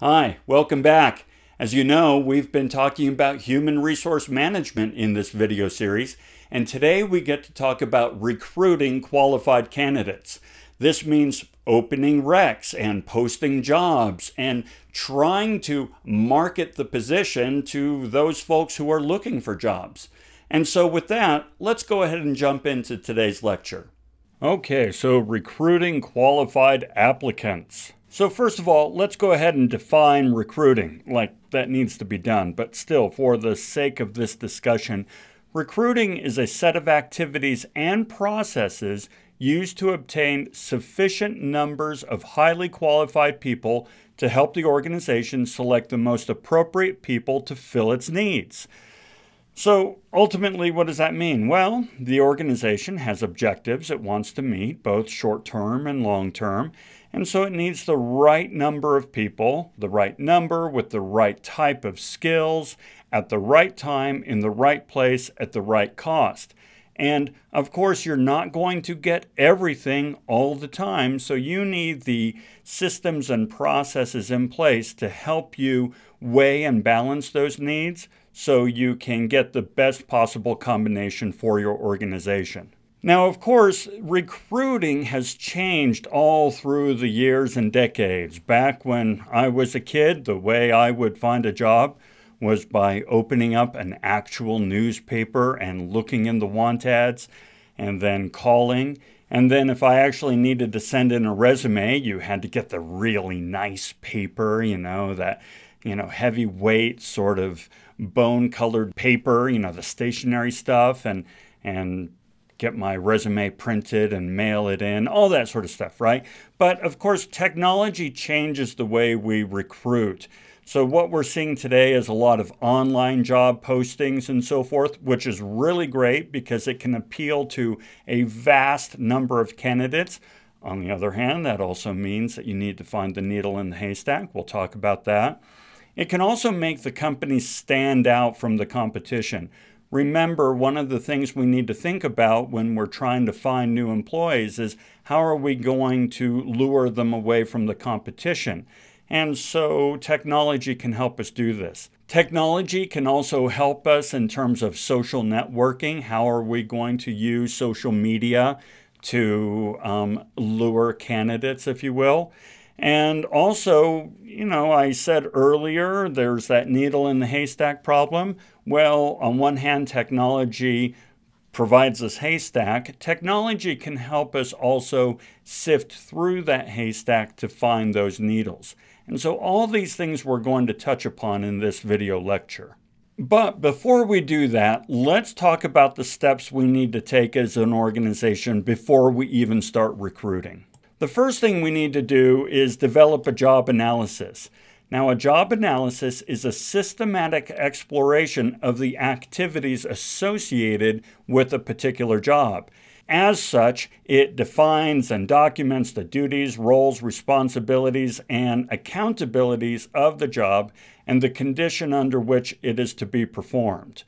Hi, welcome back. As you know, we've been talking about human resource management in this video series, and today we get to talk about recruiting qualified candidates. This means opening recs and posting jobs and trying to market the position to those folks who are looking for jobs. And so, with that, let's go ahead and jump into today's lecture. Okay, so recruiting qualified applicants. So, first of all, let's go ahead and define recruiting, like that needs to be done. But still, for the sake of this discussion, recruiting is a set of activities and processes used to obtain sufficient numbers of highly qualified people to help the organization select the most appropriate people to fill its needs. So ultimately, what does that mean? Well, the organization has objectives it wants to meet, both short term and long term, and so it needs the right number of people, the right number with the right type of skills, at the right time, in the right place, at the right cost. And of course, you're not going to get everything all the time, so you need the systems and processes in place to help you weigh and balance those needs so you can get the best possible combination for your organization. Now, of course, recruiting has changed all through the years and decades. Back when I was a kid, the way I would find a job was by opening up an actual newspaper and looking in the want ads and then calling. And then, if I actually needed to send in a resume, you had to get the really nice paper, you know, that, you know, heavyweight sort of bone colored paper, you know, the stationery stuff, and and get my resume printed and mail it in, all that sort of stuff, right? But of course, technology changes the way we recruit. So, what we're seeing today is a lot of online job postings and so forth, which is really great because it can appeal to a vast number of candidates. On the other hand, that also means that you need to find the needle in the haystack. We'll talk about that. It can also make the company stand out from the competition. Remember, one of the things we need to think about when we're trying to find new employees is how are we going to lure them away from the competition? And so technology can help us do this. Technology can also help us in terms of social networking. How are we going to use social media to um, lure candidates, if you will? And also, you know, I said earlier there's that needle in the haystack problem. Well, on one hand, technology provides us haystack. Technology can help us also sift through that haystack to find those needles. And so all these things we're going to touch upon in this video lecture. But before we do that, let's talk about the steps we need to take as an organization before we even start recruiting. The first thing we need to do is develop a job analysis. Now, a job analysis is a systematic exploration of the activities associated with a particular job. As such, it defines and documents the duties, roles, responsibilities, and accountabilities of the job and the condition under which it is to be performed.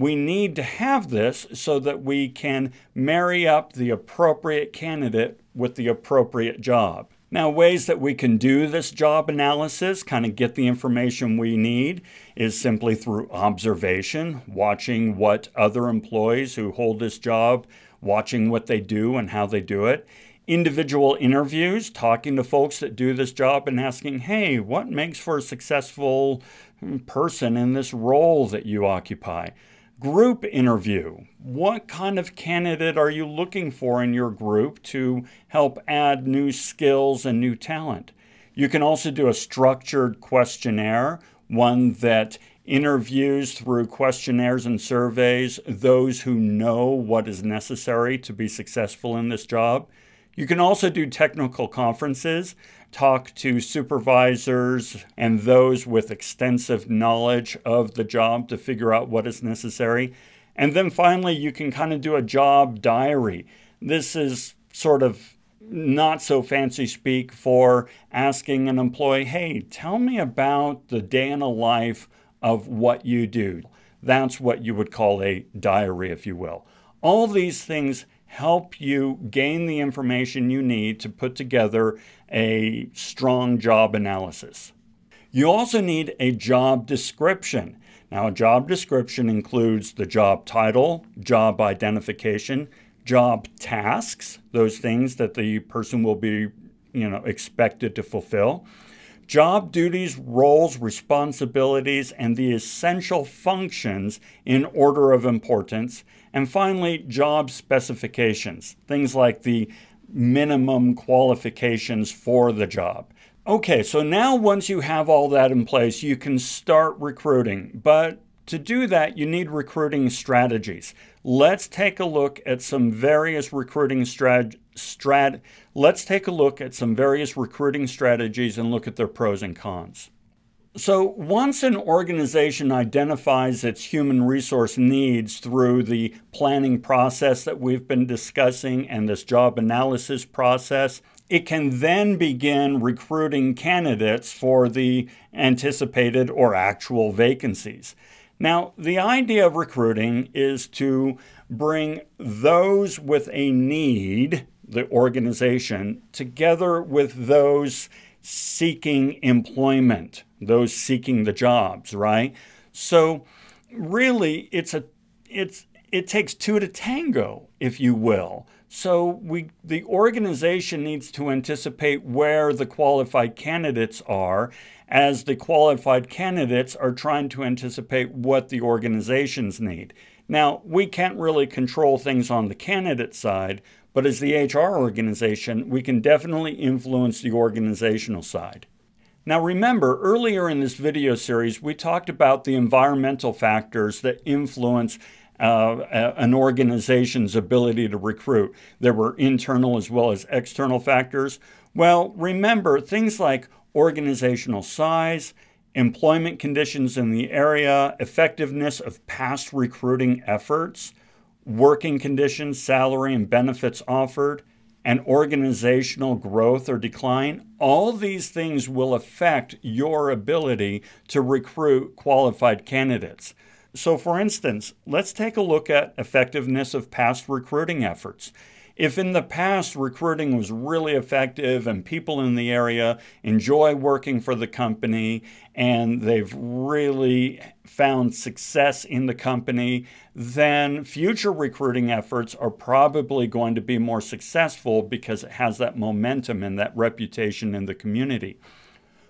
We need to have this so that we can marry up the appropriate candidate with the appropriate job. Now, ways that we can do this job analysis, kind of get the information we need, is simply through observation, watching what other employees who hold this job, watching what they do and how they do it. Individual interviews, talking to folks that do this job and asking, hey, what makes for a successful person in this role that you occupy? Group interview. What kind of candidate are you looking for in your group to help add new skills and new talent? You can also do a structured questionnaire, one that interviews through questionnaires and surveys those who know what is necessary to be successful in this job. You can also do technical conferences, talk to supervisors and those with extensive knowledge of the job to figure out what is necessary. And then finally, you can kind of do a job diary. This is sort of not so fancy speak for asking an employee, hey, tell me about the day in a life of what you do. That's what you would call a diary, if you will. All these things help you gain the information you need to put together a strong job analysis. You also need a job description. Now, a job description includes the job title, job identification, job tasks, those things that the person will be, you know, expected to fulfill, job duties, roles, responsibilities, and the essential functions in order of importance, and finally, job specifications, things like the minimum qualifications for the job. Okay, so now once you have all that in place, you can start recruiting. But to do that, you need recruiting strategies. Let's take a look at some various recruiting strat, strat let's take a look at some various recruiting strategies and look at their pros and cons. So, once an organization identifies its human resource needs through the planning process that we've been discussing and this job analysis process, it can then begin recruiting candidates for the anticipated or actual vacancies. Now, the idea of recruiting is to bring those with a need, the organization, together with those seeking employment, those seeking the jobs, right? So really it's a it's it takes two to tango, if you will. So we, the organization needs to anticipate where the qualified candidates are as the qualified candidates are trying to anticipate what the organizations need. Now, we can't really control things on the candidate side, but as the HR organization, we can definitely influence the organizational side. Now remember, earlier in this video series, we talked about the environmental factors that influence uh, an organization's ability to recruit. There were internal as well as external factors. Well, remember things like organizational size, employment conditions in the area, effectiveness of past recruiting efforts, working conditions, salary, and benefits offered, and organizational growth or decline, all these things will affect your ability to recruit qualified candidates. So, for instance, let's take a look at effectiveness of past recruiting efforts. If in the past recruiting was really effective and people in the area enjoy working for the company and they've really found success in the company, then future recruiting efforts are probably going to be more successful because it has that momentum and that reputation in the community.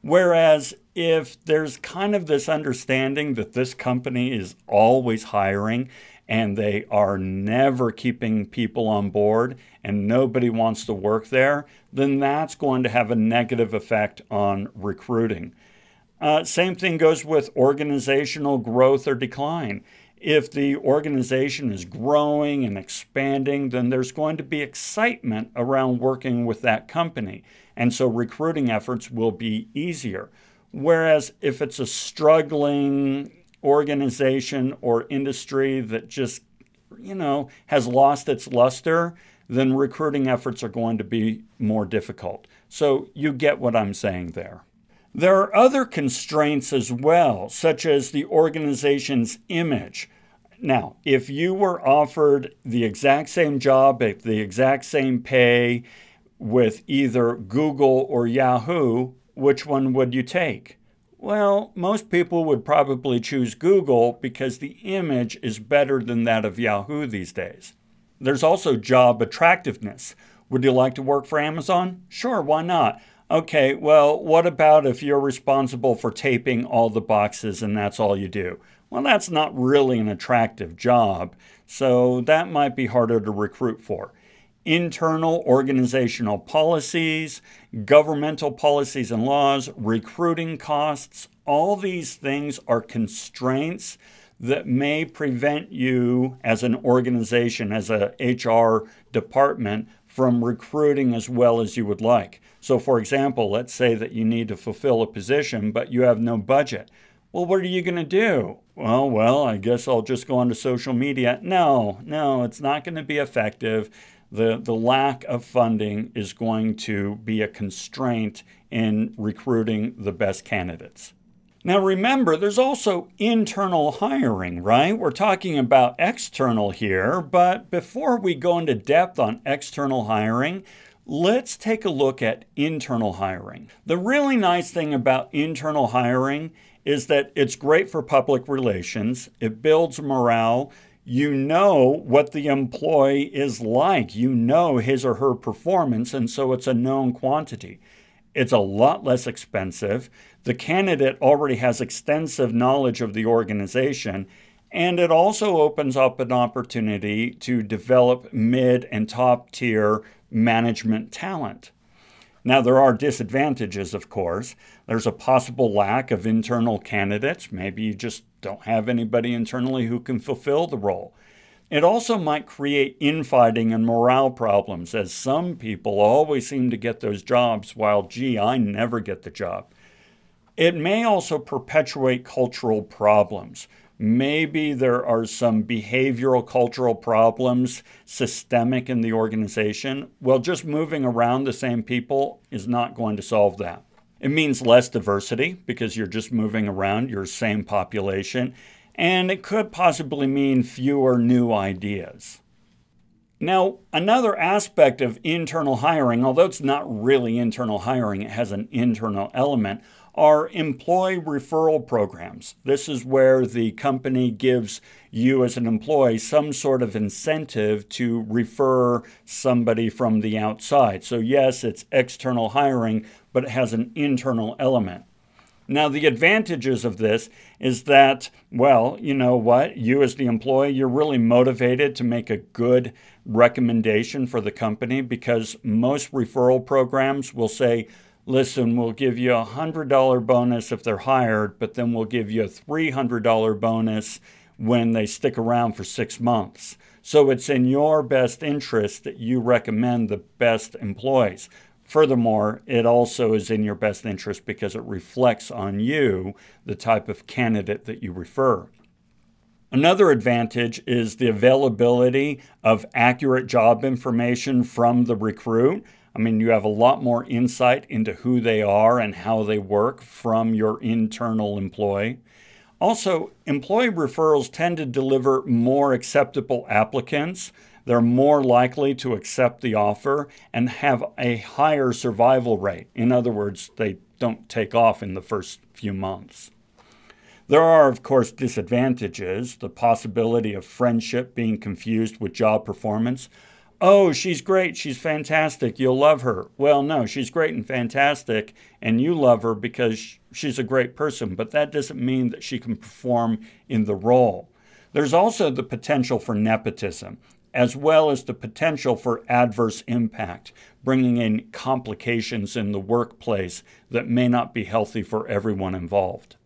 Whereas if there's kind of this understanding that this company is always hiring and they are never keeping people on board and nobody wants to work there, then that's going to have a negative effect on recruiting. Uh, same thing goes with organizational growth or decline. If the organization is growing and expanding, then there's going to be excitement around working with that company. And so recruiting efforts will be easier. Whereas if it's a struggling organization or industry that just, you know, has lost its luster, then recruiting efforts are going to be more difficult. So you get what I'm saying there. There are other constraints as well, such as the organization's image. Now, if you were offered the exact same job at the exact same pay with either Google or Yahoo, which one would you take? Well, most people would probably choose Google because the image is better than that of Yahoo these days. There's also job attractiveness. Would you like to work for Amazon? Sure, why not? Okay, well, what about if you're responsible for taping all the boxes and that's all you do? Well, that's not really an attractive job, so that might be harder to recruit for internal organizational policies, governmental policies and laws, recruiting costs, all these things are constraints that may prevent you as an organization, as a HR department, from recruiting as well as you would like. So, for example, let's say that you need to fulfill a position, but you have no budget. Well, what are you going to do? Well, well, I guess I'll just go onto social media. No, no, it's not going to be effective the, the lack of funding is going to be a constraint in recruiting the best candidates. Now, remember, there's also internal hiring, right? We're talking about external here, but before we go into depth on external hiring, let's take a look at internal hiring. The really nice thing about internal hiring is that it's great for public relations, it builds morale. You know what the employee is like. You know his or her performance, and so it's a known quantity. It's a lot less expensive. The candidate already has extensive knowledge of the organization, and it also opens up an opportunity to develop mid and top tier management talent. Now, there are disadvantages, of course. There's a possible lack of internal candidates. Maybe you just don't have anybody internally who can fulfill the role. It also might create infighting and morale problems, as some people always seem to get those jobs, while, gee, I never get the job. It may also perpetuate cultural problems. Maybe there are some behavioral cultural problems systemic in the organization. Well, just moving around the same people is not going to solve that. It means less diversity because you're just moving around your same population, and it could possibly mean fewer new ideas. Now, another aspect of internal hiring, although it's not really internal hiring, it has an internal element, are employee referral programs. This is where the company gives you as an employee some sort of incentive to refer somebody from the outside. So, yes, it's external hiring, but it has an internal element. Now, the advantages of this is that, well, you know what? You, as the employee, you're really motivated to make a good recommendation for the company because most referral programs will say, listen, we'll give you a $100 bonus if they're hired, but then we'll give you a $300 bonus when they stick around for six months. So it's in your best interest that you recommend the best employees. Furthermore, it also is in your best interest because it reflects on you the type of candidate that you refer. Another advantage is the availability of accurate job information from the recruit. I mean, you have a lot more insight into who they are and how they work from your internal employee. Also, employee referrals tend to deliver more acceptable applicants. They're more likely to accept the offer and have a higher survival rate. In other words, they don't take off in the first few months. There are, of course, disadvantages the possibility of friendship being confused with job performance oh, she's great, she's fantastic, you'll love her. Well, no, she's great and fantastic, and you love her because she's a great person, but that doesn't mean that she can perform in the role. There's also the potential for nepotism, as well as the potential for adverse impact, bringing in complications in the workplace that may not be healthy for everyone involved.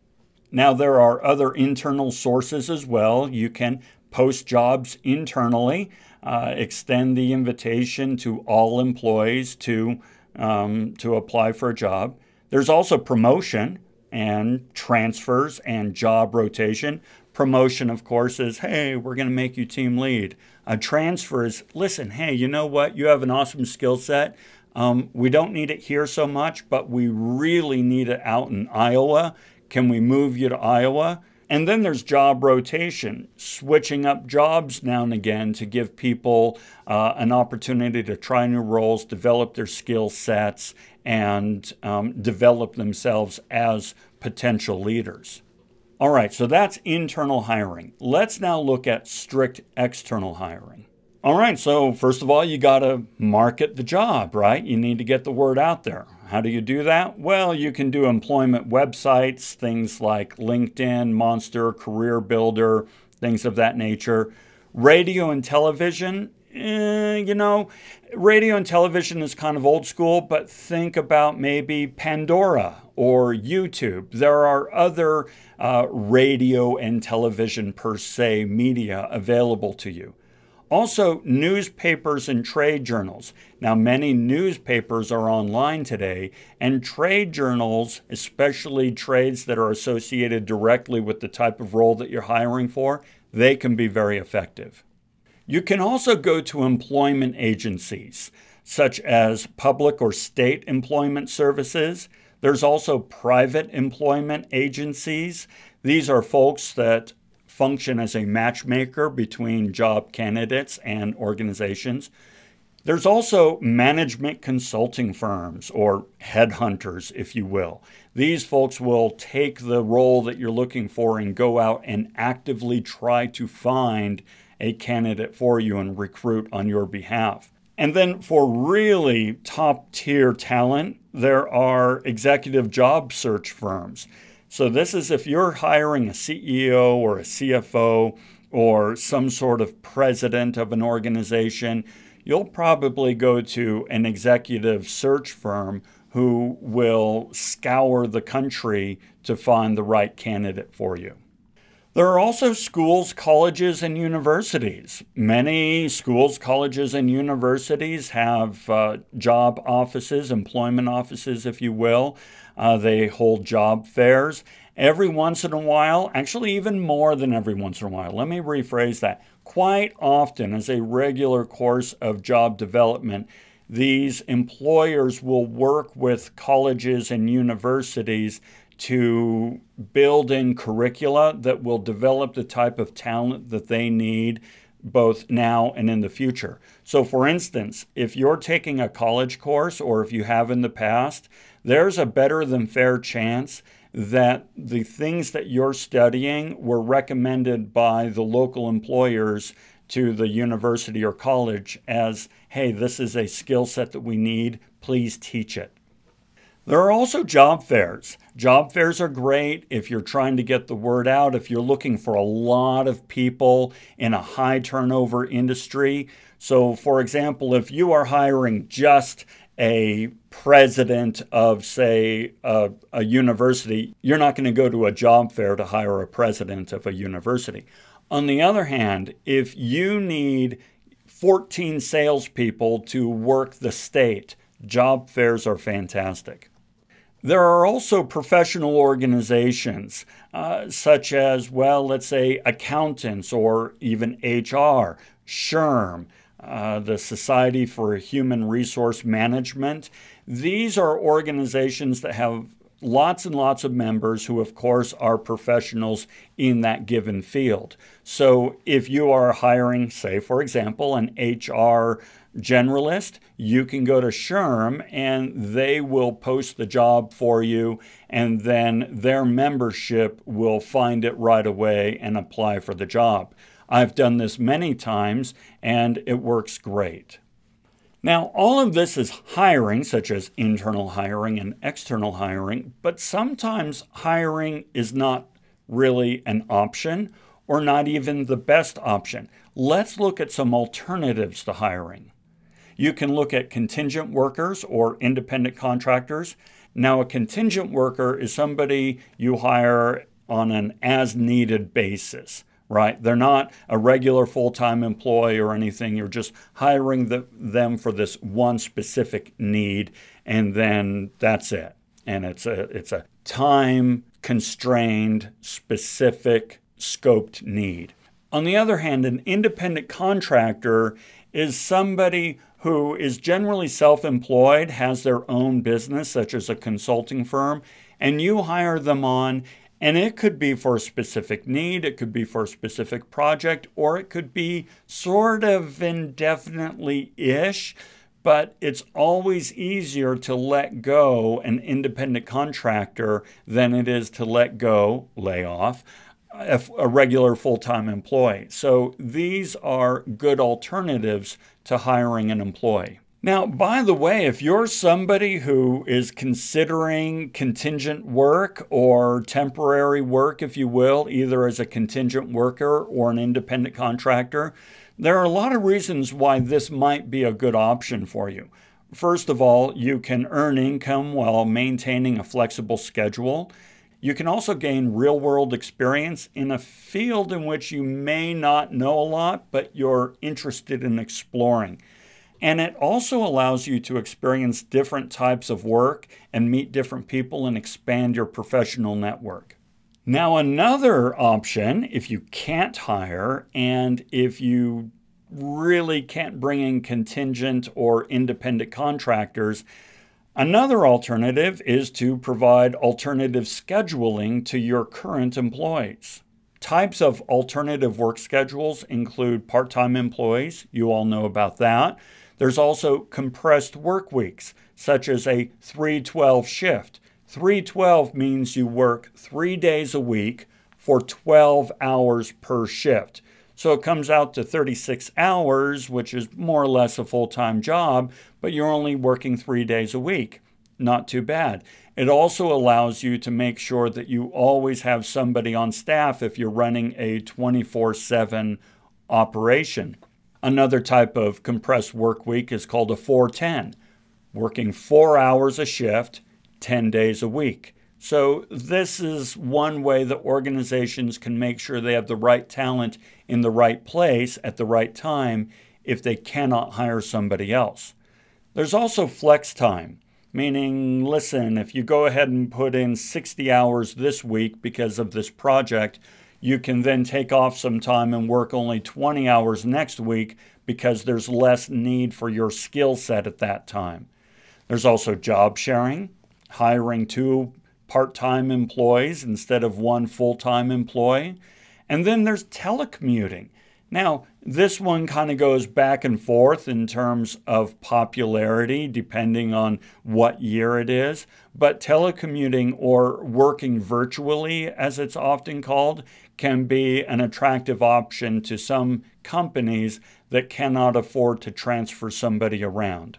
Now, there are other internal sources as well. You can post jobs internally uh, extend the invitation to all employees to, um, to apply for a job. There's also promotion and transfers and job rotation. Promotion, of course, is hey, we're going to make you team lead. A transfer is listen, hey, you know what? You have an awesome skill set. Um, we don't need it here so much, but we really need it out in Iowa. Can we move you to Iowa? And then there's job rotation, switching up jobs now and again to give people uh, an opportunity to try new roles, develop their skill sets, and um, develop themselves as potential leaders. All right, so that's internal hiring. Let's now look at strict external hiring. All right, so first of all, you got to market the job, right? You need to get the word out there. How do you do that? Well, you can do employment websites, things like LinkedIn, Monster, Career Builder, things of that nature. Radio and television, eh, you know, radio and television is kind of old school, but think about maybe Pandora or YouTube. There are other uh, radio and television per se media available to you. Also, newspapers and trade journals. Now, many newspapers are online today, and trade journals, especially trades that are associated directly with the type of role that you're hiring for, they can be very effective. You can also go to employment agencies, such as public or state employment services. There's also private employment agencies. These are folks that function as a matchmaker between job candidates and organizations. There's also management consulting firms or headhunters, if you will. These folks will take the role that you're looking for and go out and actively try to find a candidate for you and recruit on your behalf. And then for really top tier talent, there are executive job search firms. So, this is if you're hiring a CEO or a CFO or some sort of president of an organization you'll probably go to an executive search firm who will scour the country to find the right candidate for you. There are also schools, colleges, and universities. Many schools, colleges, and universities have uh, job offices, employment offices, if you will. Uh, they hold job fairs. Every once in a while, actually, even more than every once in a while, let me rephrase that quite often as a regular course of job development, these employers will work with colleges and universities to build in curricula that will develop the type of talent that they need both now and in the future. So, for instance, if you're taking a college course or if you have in the past, there's a better than fair chance that the things that you're studying were recommended by the local employers to the university or college as, hey, this is a skill set that we need, please teach it. There are also job fairs. Job fairs are great if you're trying to get the word out, if you're looking for a lot of people in a high turnover industry. So, for example, if you are hiring just a president of, say, a, a university, you're not going to go to a job fair to hire a president of a university. On the other hand, if you need 14 salespeople to work the state, job fairs are fantastic. There are also professional organizations, uh, such as, well, let's say accountants or even HR, SHRM, uh, the Society for Human Resource Management. These are organizations that have lots and lots of members who, of course, are professionals in that given field. So if you are hiring, say, for example, an HR generalist, you can go to SHRM and they will post the job for you, and then their membership will find it right away and apply for the job. I've done this many times and it works great. Now, all of this is hiring, such as internal hiring and external hiring, but sometimes hiring is not really an option or not even the best option. Let's look at some alternatives to hiring. You can look at contingent workers or independent contractors. Now, a contingent worker is somebody you hire on an as needed basis right? They're not a regular full time employee or anything. You're just hiring the, them for this one specific need, and then that's it. And it's a, it's a time constrained, specific, scoped need. On the other hand, an independent contractor is somebody who is generally self employed, has their own business, such as a consulting firm, and you hire them on and it could be for a specific need, it could be for a specific project, or it could be sort of indefinitely ish, but it's always easier to let go an independent contractor than it is to let go, lay off, a regular full time employee. So these are good alternatives to hiring an employee. Now, by the way, if you're somebody who is considering contingent work or temporary work, if you will, either as a contingent worker or an independent contractor, there are a lot of reasons why this might be a good option for you. First of all, you can earn income while maintaining a flexible schedule. You can also gain real world experience in a field in which you may not know a lot, but you're interested in exploring. And it also allows you to experience different types of work and meet different people and expand your professional network. Now, another option, if you can't hire and if you really can't bring in contingent or independent contractors, another alternative is to provide alternative scheduling to your current employees. Types of alternative work schedules include part time employees, you all know about that. There's also compressed work weeks, such as a 312 shift. 312 means you work three days a week for 12 hours per shift. So it comes out to 36 hours, which is more or less a full time job, but you're only working three days a week. Not too bad. It also allows you to make sure that you always have somebody on staff if you're running a 24 7 operation. Another type of compressed work week is called a 410, working four hours a shift, 10 days a week. So, this is one way that organizations can make sure they have the right talent in the right place at the right time if they cannot hire somebody else. There's also flex time, meaning, listen, if you go ahead and put in 60 hours this week because of this project, you can then take off some time and work only 20 hours next week because there's less need for your skill set at that time. There's also job sharing, hiring two part time employees instead of one full time employee. And then there's telecommuting. Now, this one kind of goes back and forth in terms of popularity depending on what year it is, but telecommuting or working virtually, as it's often called, can be an attractive option to some companies that cannot afford to transfer somebody around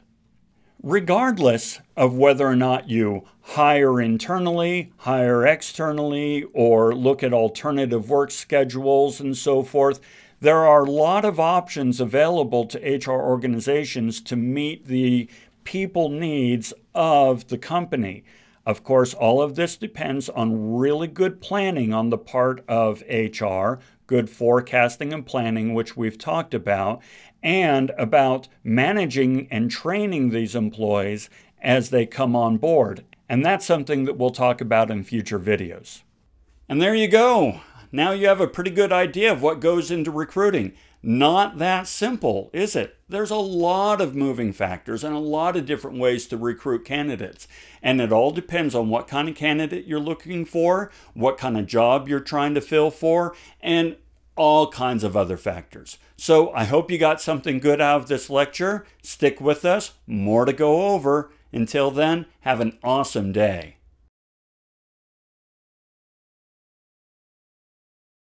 regardless of whether or not you hire internally, hire externally, or look at alternative work schedules and so forth, there are a lot of options available to HR organizations to meet the people needs of the company. Of course, all of this depends on really good planning on the part of HR, good forecasting and planning, which we've talked about, and about managing and training these employees as they come on board. And that's something that we'll talk about in future videos. And there you go. Now you have a pretty good idea of what goes into recruiting. Not that simple, is it? There's a lot of moving factors and a lot of different ways to recruit candidates. And it all depends on what kind of candidate you're looking for, what kind of job you're trying to fill for, and all kinds of other factors. So I hope you got something good out of this lecture. Stick with us, more to go over. Until then, have an awesome day.